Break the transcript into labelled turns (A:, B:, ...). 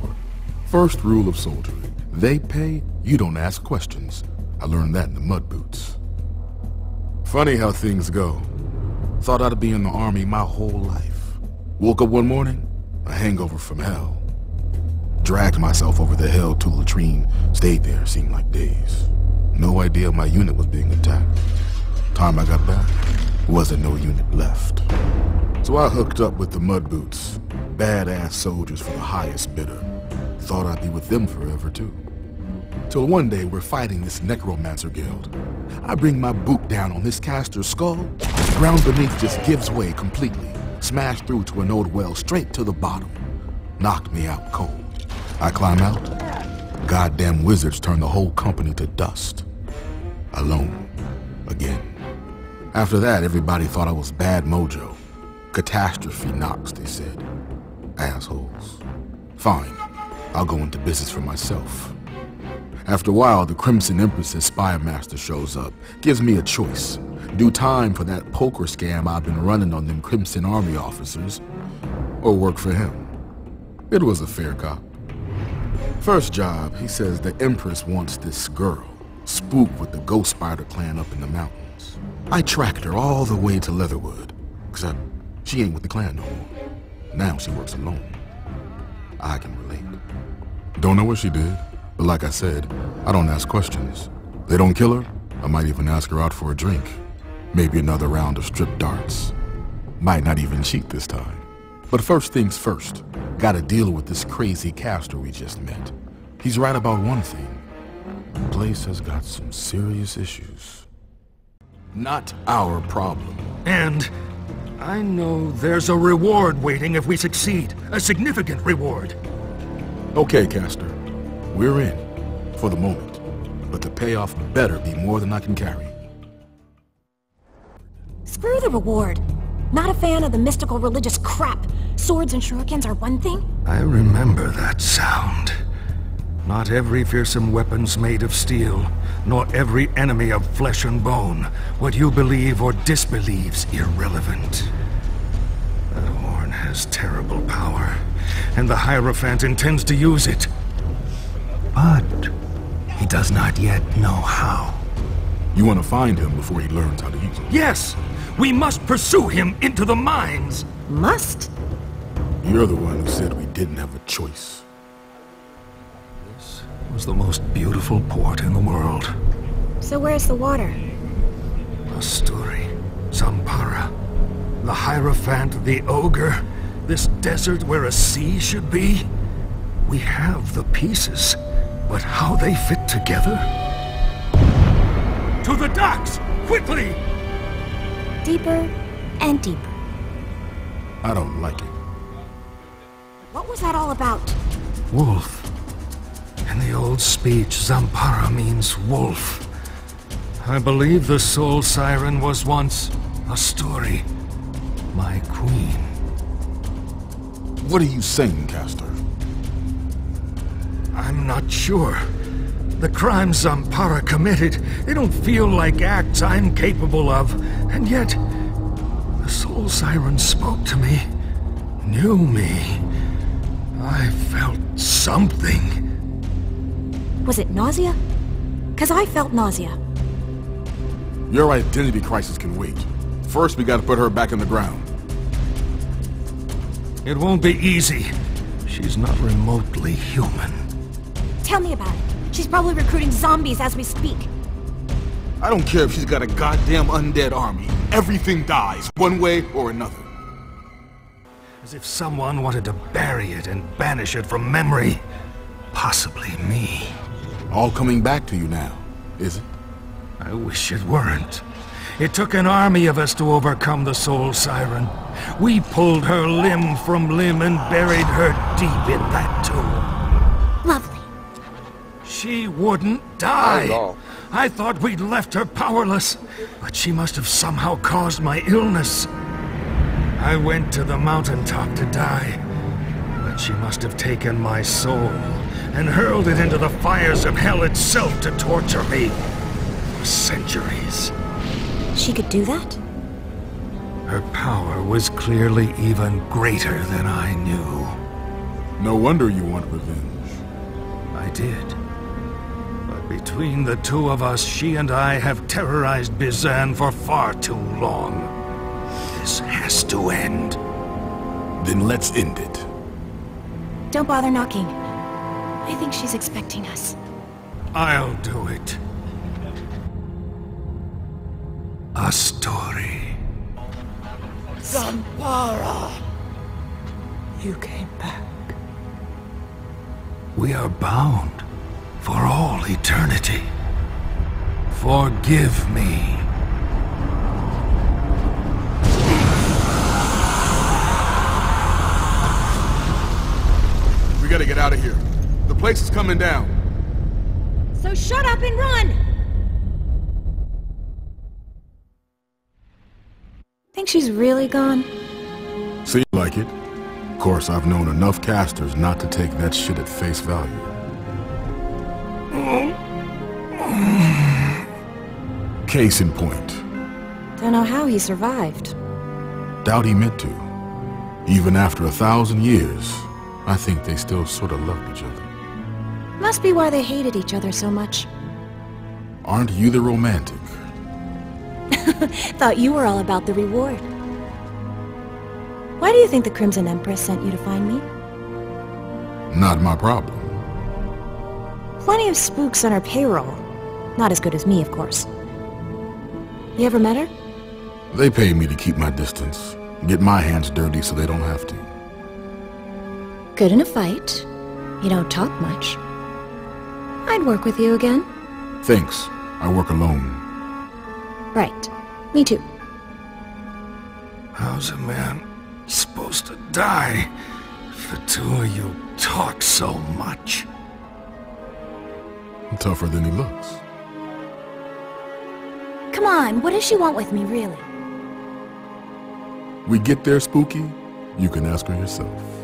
A: for. First rule of soldiering. They pay, you don't ask questions. I learned that in the mud boots. Funny how things go. Thought I'd be in the army my whole life. Woke up one morning, a hangover from hell. Dragged myself over the hill to latrine, stayed there, seemed like days. No idea my unit was being attacked. Time I got back, wasn't no unit left. So I hooked up with the mud boots, badass soldiers for the highest bidder. Thought I'd be with them forever too. Till one day we're fighting this necromancer guild. I bring my boot down on this caster's skull, ground beneath just gives way completely. Smashed through to an old well straight to the bottom. Knocked me out cold. I climb out. Goddamn wizards turn the whole company to dust. Alone. Again. After that, everybody thought I was bad mojo. Catastrophe knocks, they said. Assholes. Fine. I'll go into business for myself. After a while, the Crimson Empress's spy master shows up, gives me a choice. Do time for that poker scam I've been running on them Crimson Army officers, or work for him. It was a fair cop. First job, he says the Empress wants this girl, Spook with the Ghost Spider clan up in the mountains. I tracked her all the way to Leatherwood, except she ain't with the clan no more. Now she works alone. I can relate. Don't know what she did, but like I said, I don't ask questions. They don't kill her, I might even ask her out for a drink. Maybe another round of strip darts. Might not even cheat this time. But first things first, gotta deal with this crazy caster we just met. He's right about one thing. The place has got some serious issues. Not our problem.
B: And I know there's a reward waiting if we succeed. A significant reward.
A: Okay, Caster. We're in. For the moment. But the payoff better be more than I can carry.
C: Screw the reward. Not a fan of the mystical religious crap. Swords and shurikens are one thing.
B: I remember that sound. Not every fearsome weapon's made of steel, nor every enemy of flesh and bone. What you believe or disbelieve's irrelevant. That horn has terrible power, and the Hierophant intends to use it. But he does not yet know how.
A: You want to find him before he learns how to use it.
B: Yes! We must pursue him into the mines!
C: Must?
A: You're the one who said we didn't have a choice.
B: Was the most beautiful port in the world.
C: So where's the water?
B: Asturi, Zampara, the Hierophant, the Ogre, this desert where a sea should be. We have the pieces, but how they fit together? To the docks! Quickly!
C: Deeper and deeper.
A: I don't like it.
C: What was that all about?
B: Wolf. In the old speech, Zampara means wolf. I believe the soul siren was once Asturi. my queen.
A: What are you saying, Caster?
B: I'm not sure. The crimes Zampara committed, they don't feel like acts I'm capable of. And yet, the soul siren spoke to me, knew me. I felt something.
C: Was it nausea? Cause I felt nausea.
A: Your identity crisis can wait. First, we gotta put her back in the ground.
B: It won't be easy. She's not remotely human.
C: Tell me about it. She's probably recruiting zombies as we speak.
A: I don't care if she's got a goddamn undead army. Everything dies, one way or another.
B: As if someone wanted to bury it and banish it from memory. Possibly me.
A: All coming back to you now, is it?
B: I wish it weren't. It took an army of us to overcome the Soul Siren. We pulled her limb from limb and buried her deep in that tomb.
C: Lovely.
B: She wouldn't die. I thought we'd left her powerless, but she must have somehow caused my illness. I went to the mountaintop to die, but she must have taken my soul and hurled it into the fires of hell itself to torture me for centuries.
C: She could do that?
B: Her power was clearly even greater than I knew.
A: No wonder you want revenge.
B: I did. But between the two of us, she and I have terrorized Bizan for far too long. This has to end.
A: Then let's end it.
C: Don't bother knocking. I think she's expecting us.
B: I'll do it. Asturi.
D: Zampara! You came back.
B: We are bound for all eternity. Forgive me.
A: We gotta get out of here. The place is coming down.
C: So shut up and run! Think she's really gone?
A: Seems like it. Of course, I've known enough casters not to take that shit at face value. Case in point.
C: Don't know how he survived.
A: Doubt he meant to. Even after a thousand years, I think they still sort of loved each other.
C: Must be why they hated each other so much.
A: Aren't you the romantic?
C: Thought you were all about the reward. Why do you think the Crimson Empress sent you to find me?
A: Not my problem.
C: Plenty of spooks on her payroll. Not as good as me, of course. You ever met her?
A: They pay me to keep my distance. Get my hands dirty so they don't have to.
C: Good in a fight. You don't talk much. I'd work with you again.
A: Thanks. I work alone.
C: Right. Me too.
B: How's a man supposed to die if the two of you talk so much?
A: Tougher than he looks.
C: Come on, what does she want with me, really?
A: We get there, Spooky? You can ask her yourself.